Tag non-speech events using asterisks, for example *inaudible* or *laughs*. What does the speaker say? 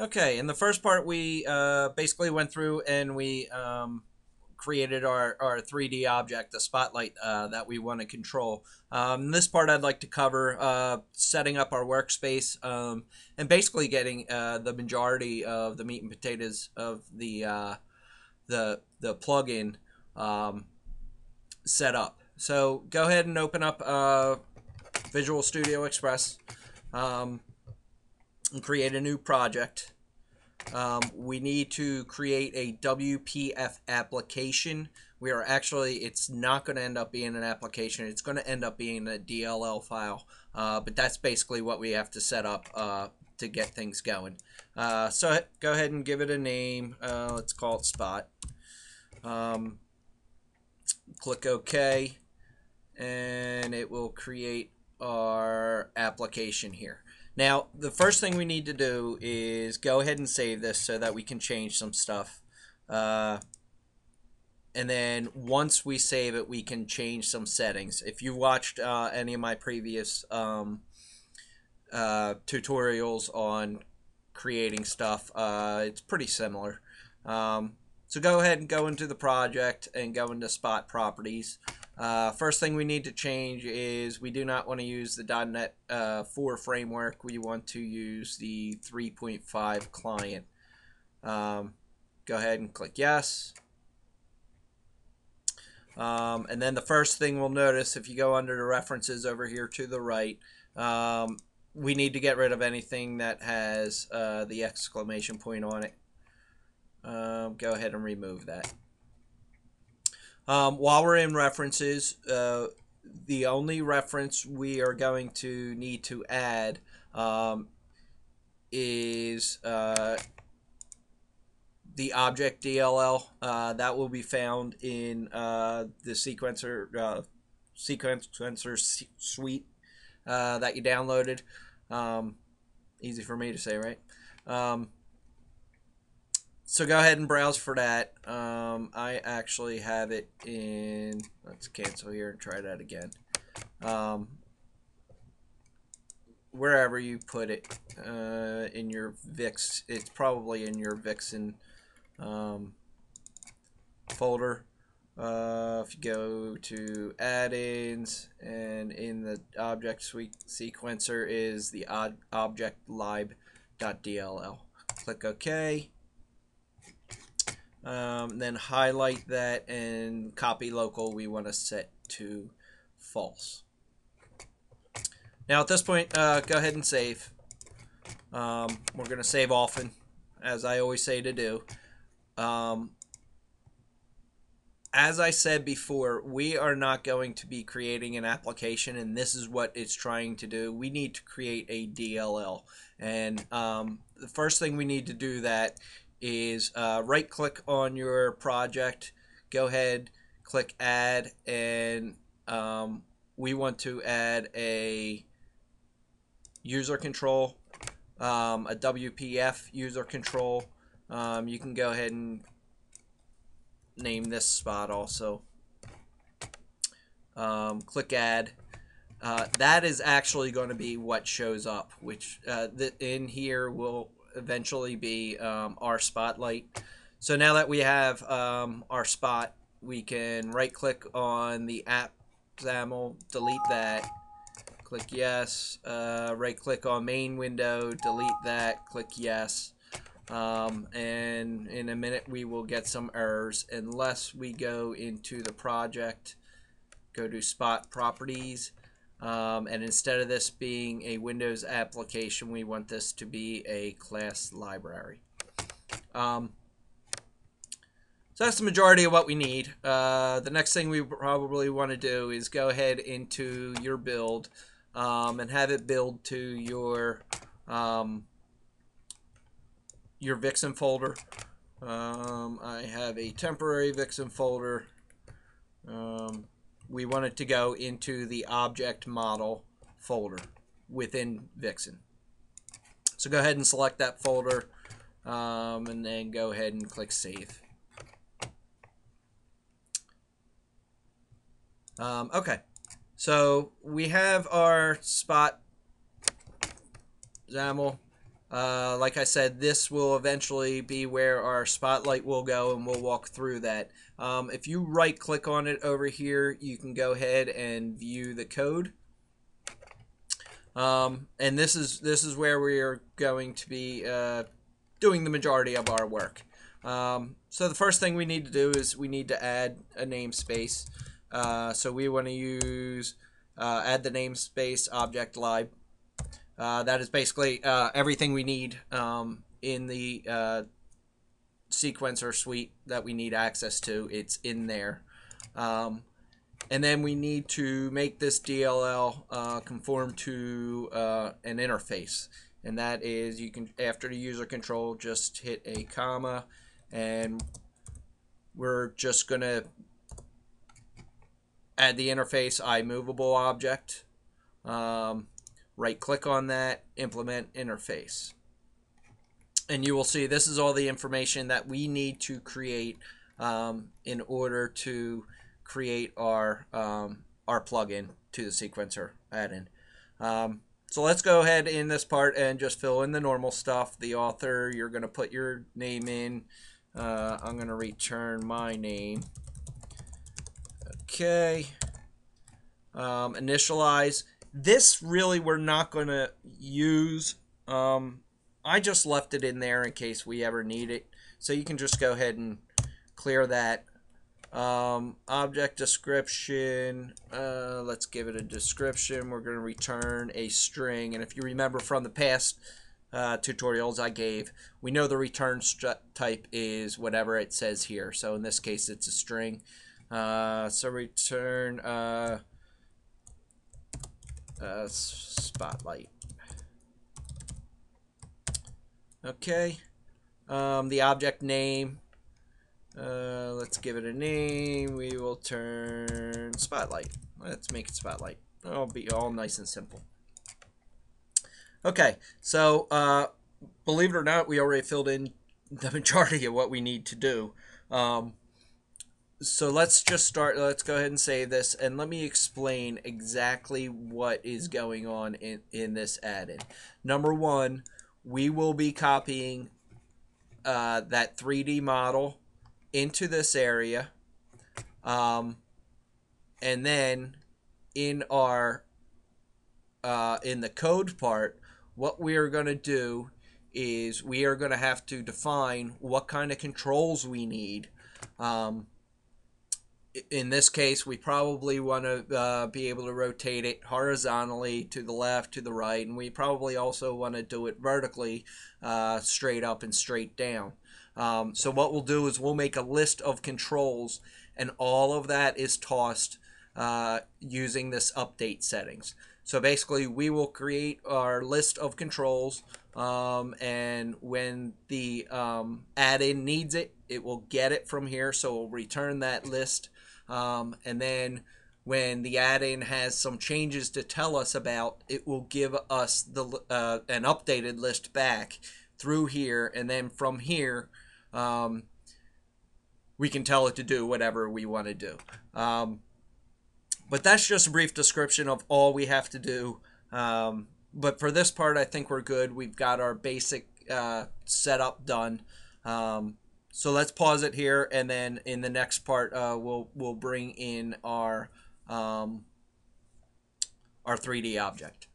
Okay, in the first part, we uh, basically went through and we um, created our, our 3D object, the spotlight uh, that we want to control. Um, this part, I'd like to cover uh, setting up our workspace um, and basically getting uh, the majority of the meat and potatoes of the uh, the the plugin um, set up. So go ahead and open up uh, Visual Studio Express. Um, and create a new project. Um, we need to create a WPF application. We are actually, it's not going to end up being an application. It's going to end up being a DLL file. Uh, but that's basically what we have to set up uh, to get things going. Uh, so go ahead and give it a name. Uh, let's call it Spot. Um, click OK. And it will create our application here. Now, the first thing we need to do is go ahead and save this so that we can change some stuff. Uh, and then once we save it, we can change some settings. If you watched uh, any of my previous um, uh, tutorials on creating stuff, uh, it's pretty similar. Um, so go ahead and go into the project and go into Spot Properties. Uh, first thing we need to change is we do not want to use the .NET uh, 4 framework. We want to use the 3.5 client. Um, go ahead and click yes. Um, and then the first thing we'll notice if you go under the references over here to the right, um, we need to get rid of anything that has uh, the exclamation point on it. Um, go ahead and remove that. Um, while we're in references, uh, the only reference we are going to need to add um, is uh, the object DLL. Uh, that will be found in uh, the sequencer uh, sequencer suite uh, that you downloaded. Um, easy for me to say, right? Um, so go ahead and browse for that. Um, I actually have it in, let's cancel here and try that again. Um, wherever you put it uh, in your VIX, it's probably in your Vixen um, folder. Uh, if you go to add-ins and in the object suite sequencer is the object lib.dll. Click OK um, then highlight that and copy local we want to set to false. Now at this point, uh, go ahead and save. Um, we're going to save often, as I always say to do. Um, as I said before, we are not going to be creating an application, and this is what it's trying to do. We need to create a DLL. And um, the first thing we need to do that is uh, right click on your project, go ahead, click add, and um, we want to add a user control, um, a WPF user control. Um, you can go ahead and name this spot also. Um, click add. Uh, that is actually going to be what shows up, which uh, in here will eventually be um, our spotlight. So now that we have um, our spot, we can right click on the app XAML, delete that, click yes, uh, right click on main window, delete that, click yes. Um, and in a minute we will get some errors unless we go into the project, go to spot properties, um, and instead of this being a Windows application, we want this to be a class library. Um, so that's the majority of what we need. Uh, the next thing we probably want to do is go ahead into your build um, and have it build to your um, your Vixen folder. Um, I have a temporary Vixen folder. Um, we want it to go into the object model folder within Vixen. So go ahead and select that folder um, and then go ahead and click save. Um, okay, so we have our spot XAML Uh, like I said, this will eventually be where our spotlight will go, and we'll walk through that. Um, if you right click on it over here, you can go ahead and view the code. Um, and this is this is where we are going to be uh, doing the majority of our work. Um, so the first thing we need to do is we need to add a namespace. Uh, so we want to use uh, add the namespace object lib. Uh, that is basically uh, everything we need um, in the uh, sequencer suite that we need access to. It's in there. Um, and then we need to make this DLL uh, conform to uh, an interface. And that is, you can after the user control, just hit a comma, and we're just going to add the interface iMovable object. Um, right click on that, implement interface. And you will see this is all the information that we need to create um, in order to create our um, our plugin to the sequencer add-in. Um, so let's go ahead in this part and just fill in the normal stuff. The author, you're going to put your name in. Uh, I'm going to return my name. Okay. Um, initialize. This really we're not going to use. Um, I just left it in there in case we ever need it. So you can just go ahead and clear that. Um, object description. Uh, let's give it a description. We're going to return a string. And if you remember from the past uh, tutorials I gave, we know the return type is whatever it says here. So in this case, it's a string. Uh, so return uh, spotlight. Okay. Um, the object name. Uh, let's give it a name. We will turn Spotlight. Let's make it Spotlight. It'll be all nice and simple. Okay, so uh, believe it or not, we already filled in the *laughs* majority of what we need to do. Um, so let's just start let's go ahead and save this and let me explain exactly what is going on in, in this add-in number one we will be copying uh, that 3d model into this area um, and then in our uh, in the code part what we are going to do is we are going to have to define what kind of controls we need um, in this case, we probably want to uh, be able to rotate it horizontally to the left, to the right, and we probably also want to do it vertically, uh, straight up and straight down. Um, so what we'll do is we'll make a list of controls, and all of that is tossed uh, using this update settings. So basically, we will create our list of controls, um, and when the um, add-in needs it, it will get it from here. So we'll return that list um, and then when the add-in has some changes to tell us about, it will give us the uh, an updated list back through here, and then from here, um, we can tell it to do whatever we want to do. Um, but that's just a brief description of all we have to do. Um, but for this part, I think we're good. We've got our basic uh, setup done. Um, so let's pause it here, and then in the next part, uh, we'll we'll bring in our um, our 3D object.